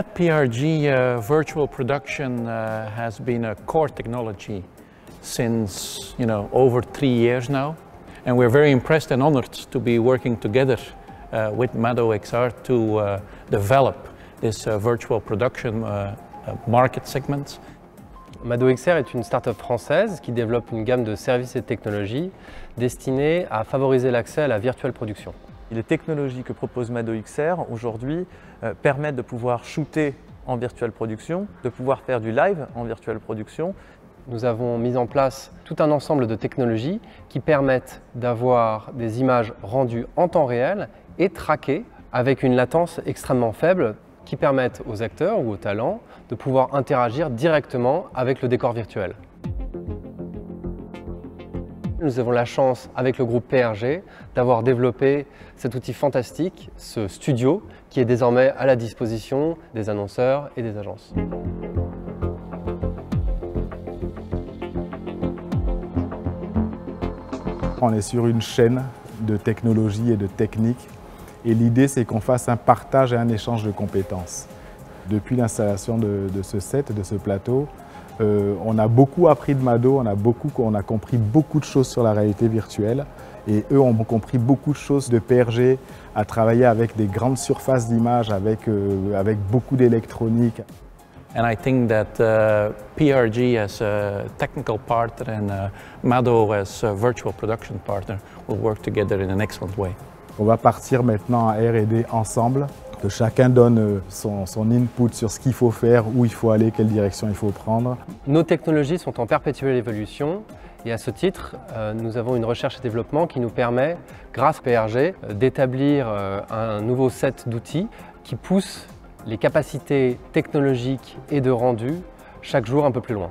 At PRG, uh, virtual production uh, has been a core technology since you know over three years now, and we're very impressed and honored to be working together uh, with Mado XR to uh, develop this uh, virtual production uh, market segment. Mado XR est une start-up française qui développe une gamme de services et de technologies destinée à favoriser l'accès à la virtuelle production. Les technologies que propose Mado XR aujourd'hui euh, permettent de pouvoir shooter en virtuelle production, de pouvoir faire du live en virtuelle production. Nous avons mis en place tout un ensemble de technologies qui permettent d'avoir des images rendues en temps réel et traquées avec une latence extrêmement faible qui permettent aux acteurs ou aux talents de pouvoir interagir directement avec le décor virtuel. Nous avons la chance, avec le groupe PRG, d'avoir développé cet outil fantastique, ce studio, qui est désormais à la disposition des annonceurs et des agences. On est sur une chaîne de technologie et de techniques et l'idée c'est qu'on fasse un partage et un échange de compétences. Depuis l'installation de, de, ce set, de ce plateau, euh, on a beaucoup appris de Mado, on a, beaucoup, on a compris beaucoup de choses sur la réalité virtuelle et eux ont compris beaucoup de choses de PRG à travailler avec des grandes surfaces d'image, avec, euh, avec beaucoup d'électronique. And I think that uh, PRG as a technical partner and uh, Mado as a virtual production partner will work together in an excellent way. On va partir maintenant à R&D ensemble, que chacun donne euh, son, input sur ce qu'il faut faire, où il faut aller, quelle direction il faut prendre. Nos technologies sont en perpétuelle évolution et à ce titre, euh, nous avons une recherche et développement qui nous permet, grâce à PRG, euh, d'établir un nouveau set d'outils qui pousse les capacités technologiques et de rendu chaque jour un peu plus loin.